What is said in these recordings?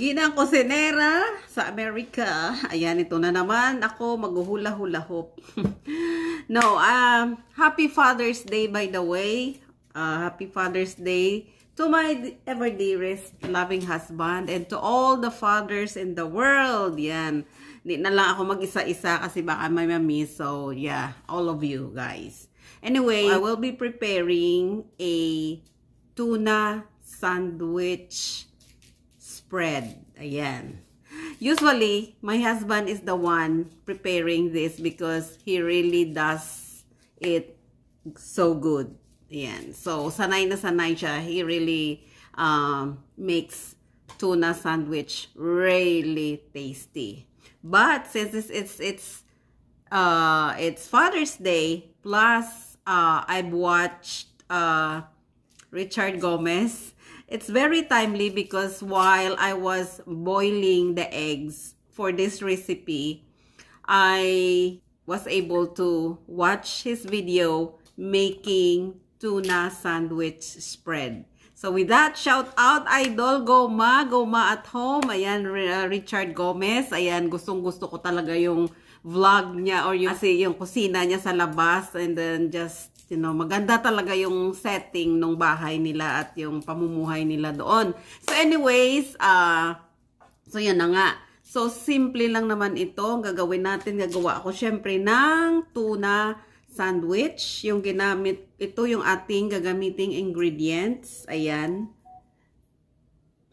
Ginang Kusinera sa Amerika. Ayan, ito na naman. Ako maghuhula-hula hop. no, um, happy Father's Day by the way. Uh, happy Father's Day to my ever dearest loving husband and to all the fathers in the world. Yan. Hindi na lang ako mag-isa-isa kasi baka may mamiss. So, yeah, all of you guys. Anyway, I will be preparing a tuna sandwich spread. Ayan. Usually, my husband is the one preparing this because he really does it so good. Ayan. So, sanay na sanay siya. He really um, makes tuna sandwich really tasty. But since it's it's it's uh it's Father's Day plus uh I've watched uh Richard Gomez It's very timely because while I was boiling the eggs for this recipe, I was able to watch his video making tuna sandwich spread. So with that, shout out Idol Goma, Goma at home. Ayan, uh, Richard Gomez. Ayan, gustong gusto ko talaga yung vlog niya or yung, kasi yung kusina niya sa labas and then just you know, maganda talaga yung setting ng bahay nila at yung pamumuhay nila doon. So anyways, uh, so yan na nga. So simple lang naman ito. Ang gagawin natin, gagawa ako syempre ng tuna sandwich. Yung ginamit, ito yung ating gagamiting ingredients. Ayan.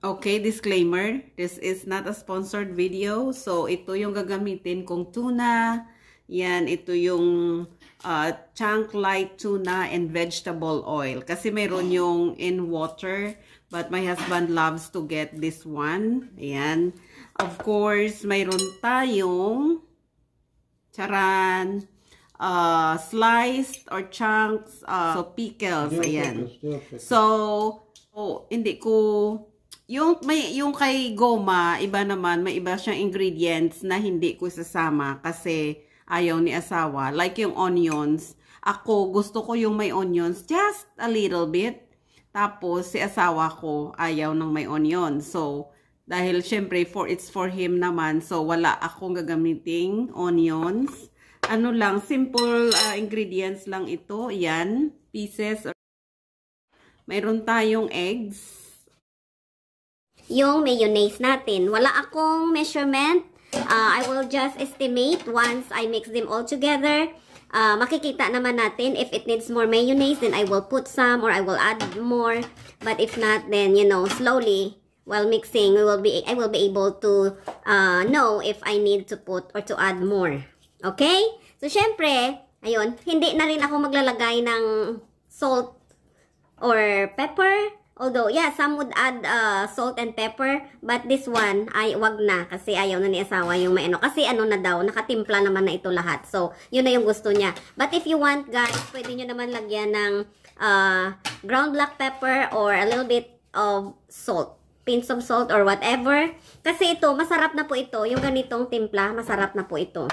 Okay, disclaimer. This is not a sponsored video. So ito yung gagamitin kong tuna. Yan, ito yung uh, chunk light tuna and vegetable oil. Kasi mayroon yung in water. But my husband loves to get this one. Ayan. Of course, mayroon tayong charan, uh, sliced or chunks, uh, so pickles. Ayan. So, oh, hindi ko yung may yung kay goma, iba naman, may iba siyang ingredients na hindi ko sasama kasi ayaw ni asawa. Like yung onions. Ako, gusto ko yung may onions. Just a little bit. Tapos, si asawa ko, ayaw ng may onions. So, dahil syempre, for, it's for him naman. So, wala akong gagamiting onions. Ano lang, simple uh, ingredients lang ito. Yan, pieces. Mayroon tayong eggs. Yung mayonnaise natin. Wala akong measurement Uh, I will just estimate once I mix them all together. Uh, makikita naman natin if it needs more mayonnaise, then I will put some or I will add more. But if not, then, you know, slowly, while mixing, we will be, I will be able to uh, know if I need to put or to add more. Okay? So, syempre, ayun, hindi na rin ako maglalagay ng salt or pepper Although, yeah, some would add uh, salt and pepper. But this one, ay wag na. Kasi ayaw na ni asawa yung may ano. Kasi ano na daw, nakatimpla naman na ito lahat. So, yun na yung gusto niya. But if you want, guys, pwede nyo naman lagyan ng uh, ground black pepper or a little bit of salt. Pinch of salt or whatever. Kasi ito, masarap na po ito. Yung ganitong timpla, masarap na po ito.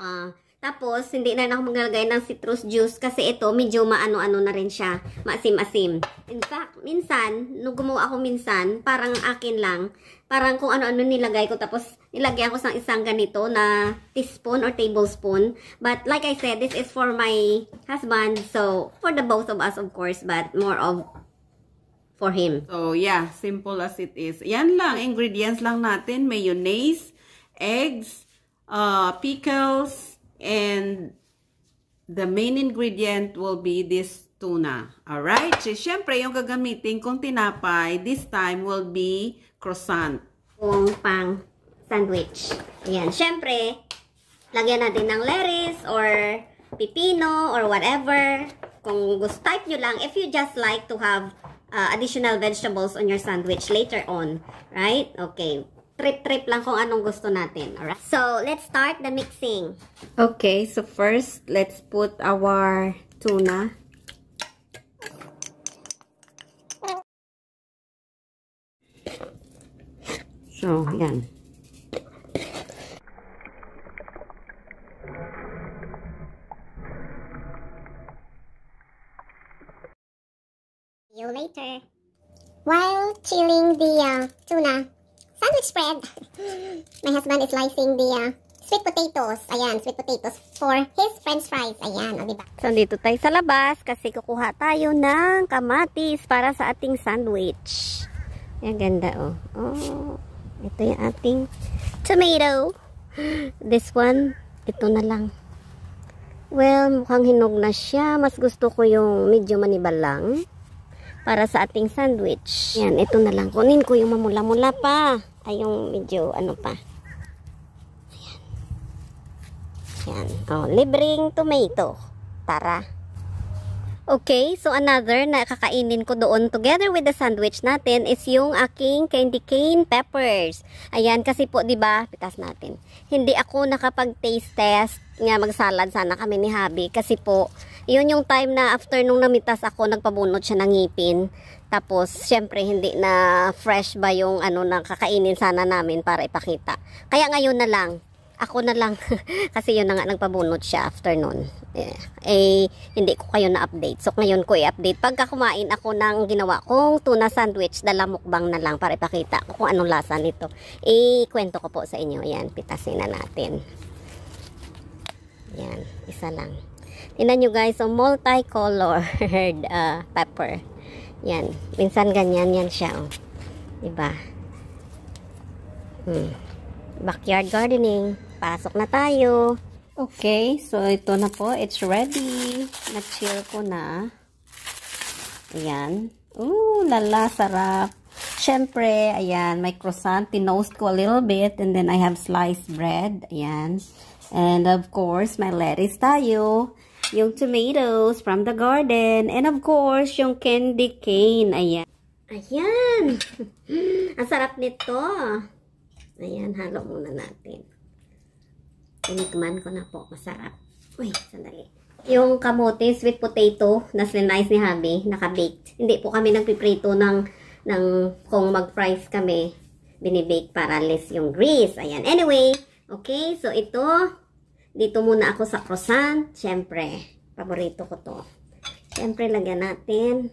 Uh, tapos, hindi na ako maglalagay ng citrus juice kasi ito, medyo maano-ano na rin siya. Maasim-asim. In fact, minsan, nung gumawa ako minsan, parang akin lang, parang kung ano-ano nilagay ko. Tapos, nilagay ako sa isang ganito na teaspoon or tablespoon. But, like I said, this is for my husband. So, for the both of us, of course, but more of for him. So, yeah, simple as it is. Yan lang, ingredients lang natin. Mayonnaise, eggs, uh, pickles, And the main ingredient will be this tuna. Alright? So, syempre, yung gagamitin kong tinapay, this time will be croissant. Kung pang sandwich. Ayan. Syempre, lagyan natin ng lettuce or pipino or whatever. Kung gusto type nyo lang, if you just like to have uh, additional vegetables on your sandwich later on. Right? Okay trip-trip lang kung anong gusto natin. Alright? So, let's start the mixing. Okay, so first, let's put our tuna. So, yan. See you later. While chilling the uh, tuna, sandwich spread. My husband is slicing the uh, sweet potatoes. Ayan, sweet potatoes for his french fries. Ayan, o diba? So, dito tayo sa labas kasi kukuha tayo ng kamatis para sa ating sandwich. Ang ganda, oh. Oh, ito yung ating tomato. This one, ito na lang. Well, mukhang hinog na siya. Mas gusto ko yung medyo manibal lang. Para sa ating sandwich. Yan, ito na lang. Kunin ko yung mamula-mula pa. Ay, yung medyo ano pa. Ayan. Yan. Oh, libreng tomato. Tara. Okay, so another na kakainin ko doon together with the sandwich natin is yung aking candy cane peppers. Ayan, kasi po, di ba, pitas natin. Hindi ako nakapag-taste test nga magsalad sana kami ni Habi kasi po, yun yung time na after nung namitas ako, nagpabunot siya ng ngipin. Tapos, syempre, hindi na fresh ba yung ano na kakainin sana namin para ipakita. Kaya ngayon na lang, ako na lang. Kasi yun na nga nagpabunot siya after nun. Eh, eh hindi ko kayo na-update. So ngayon ko i-update. Pagka kumain ako ng ginawa kong tuna sandwich dala mukbang na lang para ipakita ko kung anong lasa nito. I-kwento ko po sa inyo. Yan pitasin na natin. Yan isa lang. Tinan nyo guys so multicolored uh, pepper. Yan minsan ganyan yan siya oh. diba? Hmm. Backyard gardening. Pasok na tayo. Okay, so ito na po. It's ready. Na-chill ko na. Ayan. Ooh, lala, sarap. Siyempre, ayan, may croissant. Tinost ko a little bit. And then I have sliced bread. Ayan. And of course, my lettuce tayo. Yung tomatoes from the garden. And of course, yung candy cane. Ayan. Ayan. Ang sarap nito. Ayan, halo muna natin. Tinikman ko na po. Masarap. Uy, sandali. Yung kamote, sweet potato, na slice ni Habi, naka-baked. Hindi po kami nagpiprito ng, ng kung mag-fries kami, binibake para less yung grease. Ayan. Anyway, okay, so ito, dito muna ako sa croissant. Siyempre, paborito ko to. Siyempre, lagyan natin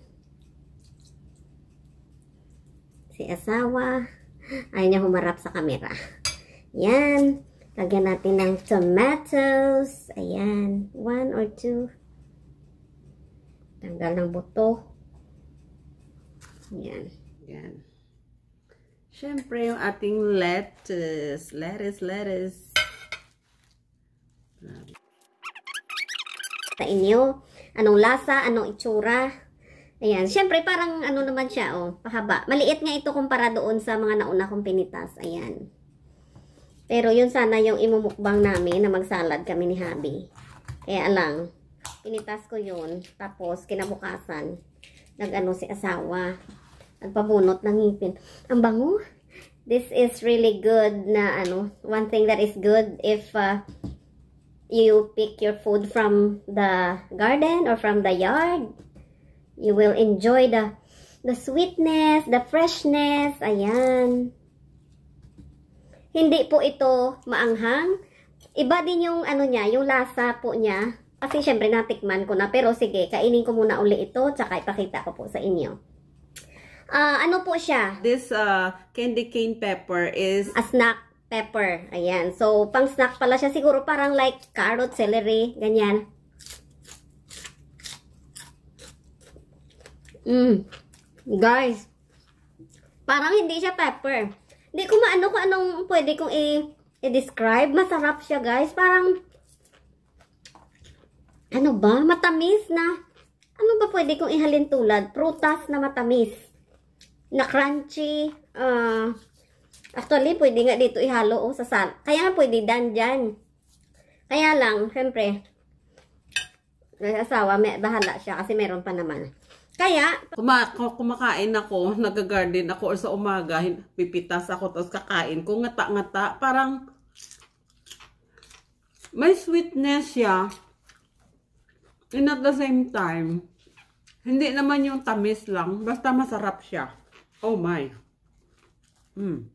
si asawa. Ayaw niya humarap sa camera. Yan. Lagyan natin ng tomatoes. Ayan. One or two. Tanggal ng buto. Yan. Yan. Siyempre, yung ating lettuce. Lettuce, lettuce. Sa inyo, anong lasa, anong itsura, Ayan. Siyempre, parang ano naman siya, oh, pahaba. Maliit nga ito kumpara doon sa mga nauna kong pinitas. Ayan. Pero yun sana yung imumukbang namin na magsalad kami ni Habi. Kaya lang, pinitas ko yun. Tapos, kinabukasan, nag-ano si asawa. Nagpabunot ng ngipin. Ang bango. This is really good na ano, one thing that is good if uh, you pick your food from the garden or from the yard You will enjoy the the sweetness, the freshness. Ayan. Hindi po ito maanghang. Iba din yung ano niya, yung lasa po niya. Kasi syempre natikman ko na. Pero sige, kainin ko muna uli ito. Tsaka ipakita ko po sa inyo. Uh, ano po siya? This uh, candy cane pepper is... A snack pepper. Ayan. So, pang snack pala siya. Siguro parang like carrot, celery, ganyan. Mm. Guys, parang hindi siya pepper. Hindi ko maano kung anong pwede kong i-describe. Masarap siya, guys. Parang, ano ba? Matamis na. Ano ba pwede kong ihalin tulad? Prutas na matamis. Na crunchy. Uh, actually, pwede nga dito ihalo oh, sa sal. Kaya nga pwede dan dyan. Kaya lang, syempre, may asawa, may bahala siya kasi meron pa naman. Kaya, Kuma kumakain ako, nag-garden ako or sa umaga, pipitas ako tapos kakain ko, ngata-ngata, parang may sweetness siya. And at the same time, hindi naman yung tamis lang, basta masarap siya. Oh my. Mm.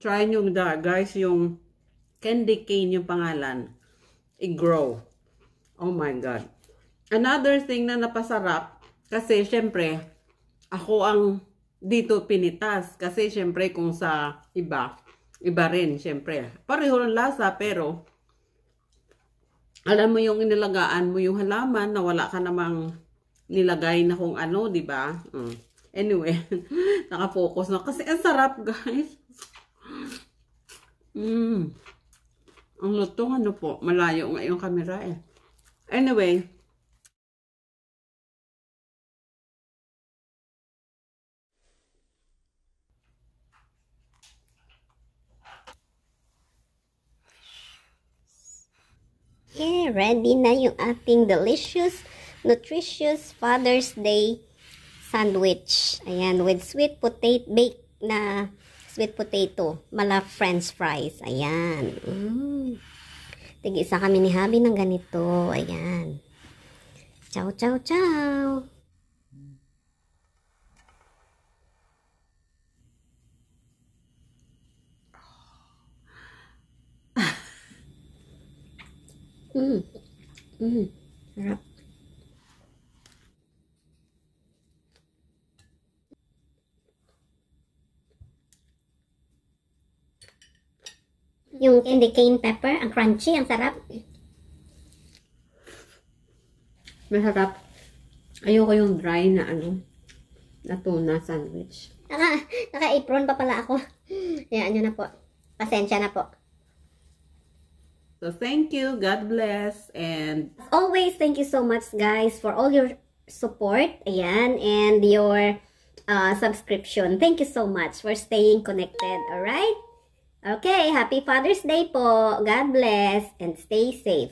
Try nyo da, guys, yung candy cane yung pangalan. I-grow. Oh my God. Another thing na napasarap, kasi, syempre, ako ang dito pinitas. Kasi syempre kung sa iba, iba rin syempre. Pareho ng lasa pero alam mo yung inilagaan mo yung halaman na wala ka namang nilagay na kung ano, di ba? Mm. Anyway, nakafocus na. Kasi ang sarap, guys. Mm. Ang lutong ano po, malayo nga yung camera eh. Anyway, Okay, ready na yung ating delicious, nutritious Father's Day sandwich. Ayan, with sweet potato, baked na sweet potato, mala french fries. Ayan. Mm. Tig-isa kami ni Habi ng ganito. Ayan. Ciao, ciao, ciao. Mm. Mm. Sarap. Yung candy cane pepper, ang crunchy, ang sarap. masarap. Ayoko yung dry na ano, na tuna sandwich. Naka, naka-apron pa pala ako. Hayaan nyo na po. Pasensya na po. So, thank you. God bless. And always, thank you so much guys for all your support. Ayan, and your uh, subscription. Thank you so much for staying connected. Alright? Okay, happy Father's Day po. God bless and stay safe.